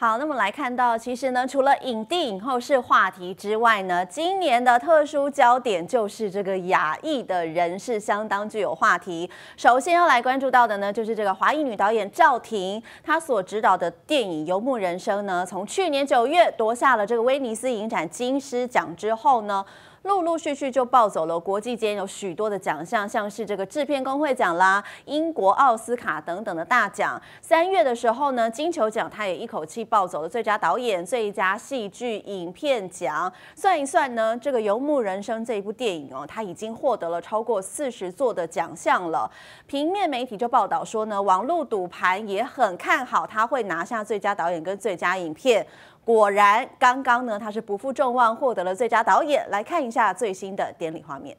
好，那么来看到，其实呢，除了影帝影后是话题之外呢，今年的特殊焦点就是这个亚裔的人是相当具有话题。首先要来关注到的呢，就是这个华裔女导演赵婷，她所执导的电影《游牧人生》呢，从去年九月夺下了这个威尼斯影展金狮奖之后呢。陆陆续续就抱走了国际间有许多的奖项，像是这个制片工会奖啦、英国奥斯卡等等的大奖。三月的时候呢，金球奖他也一口气抱走了最佳导演、最佳戏剧影片奖。算一算呢，这个《游牧人生》这一部电影哦，他已经获得了超过四十座的奖项了。平面媒体就报道说呢，网络赌盘也很看好他会拿下最佳导演跟最佳影片。果然，刚刚呢，他是不负众望，获得了最佳导演。来看一下最新的典礼画面。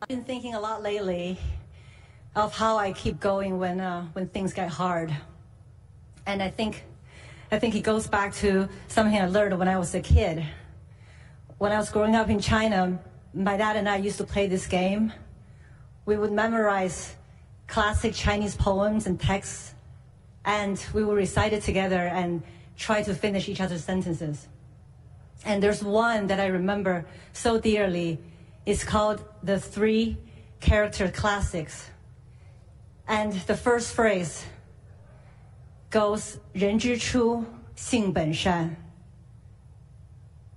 I've been thinking a lot lately of how I keep going when uh, when things get hard, and I think I think it goes back to something I learned when I was a kid. When I was growing up in China, my dad and I used to play this game. We would memorize classic Chinese poems and texts, and we would recite it together and try to finish each other's sentences. And there's one that I remember so dearly. It's called the Three Character Classics. And the first phrase goes, 人之初,性本善.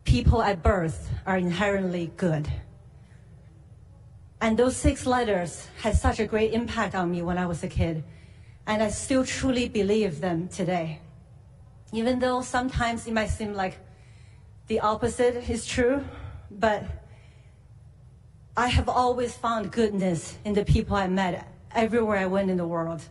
People at birth are inherently good. And those six letters had such a great impact on me when I was a kid. And I still truly believe them today even though sometimes it might seem like the opposite is true, but I have always found goodness in the people I met everywhere I went in the world.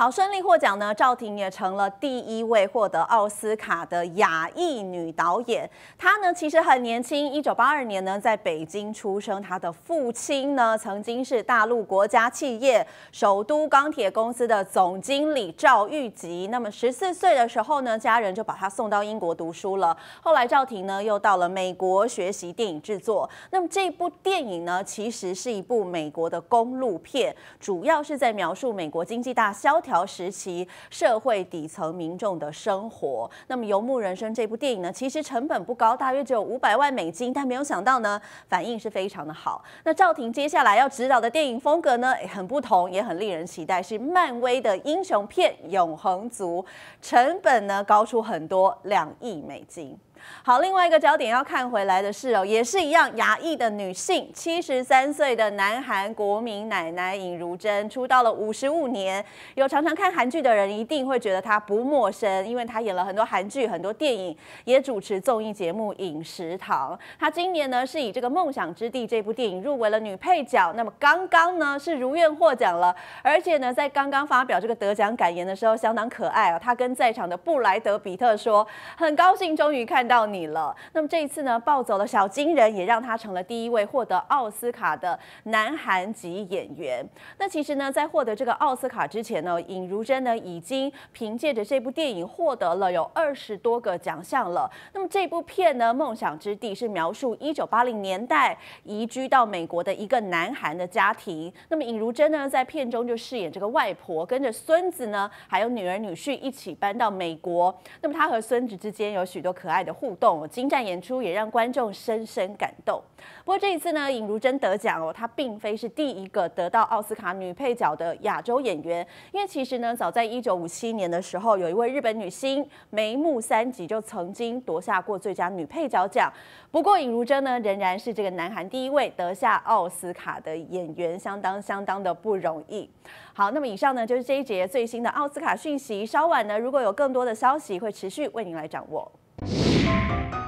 好，顺利获奖呢，赵婷也成了第一位获得奥斯卡的亚裔女导演。她呢其实很年轻，一九八二年呢在北京出生。她的父亲呢曾经是大陆国家企业首都钢铁公司的总经理赵玉吉。那么十四岁的时候呢，家人就把她送到英国读书了。后来赵婷呢又到了美国学习电影制作。那么这部电影呢其实是一部美国的公路片，主要是在描述美国经济大萧条。条时期社会底层民众的生活。那么《游牧人生》这部电影呢，其实成本不高，大约只有五百万美金，但没有想到呢，反应是非常的好。那赵婷接下来要指导的电影风格呢，很不同，也很令人期待，是漫威的英雄片《永恒族》，成本呢高出很多，两亿美金。好，另外一个焦点要看回来的是哦，也是一样，亚裔的女性，七十三岁的南韩国民奶奶尹如珍，出道了五十五年。有常常看韩剧的人一定会觉得她不陌生，因为她演了很多韩剧、很多电影，也主持综艺节目《饮食堂》。她今年呢是以这个《梦想之地》这部电影入围了女配角，那么刚刚呢是如愿获奖了，而且呢在刚刚发表这个得奖感言的时候相当可爱啊，她跟在场的布莱德比特说，很高兴终于看。到你了。那么这一次呢，抱走了小金人，也让他成了第一位获得奥斯卡的南韩籍演员。那其实呢，在获得这个奥斯卡之前呢，尹如珍呢已经凭借着这部电影获得了有二十多个奖项了。那么这部片呢，《梦想之地》是描述一九八零年代移居到美国的一个南韩的家庭。那么尹如珍呢，在片中就饰演这个外婆，跟着孙子呢，还有女儿女婿一起搬到美国。那么他和孙子之间有许多可爱的。互动精湛演出也让观众深深感动。不过这一次呢，尹如珍得奖哦，她并非是第一个得到奥斯卡女配角的亚洲演员。因为其实呢，早在一九五七年的时候，有一位日本女星眉目三吉就曾经夺下过最佳女配角奖。不过尹如珍呢，仍然是这个南韩第一位得下奥斯卡的演员，相当相当的不容易。好，那么以上呢就是这一节最新的奥斯卡讯息。稍晚呢，如果有更多的消息，会持续为您来掌握。Bye.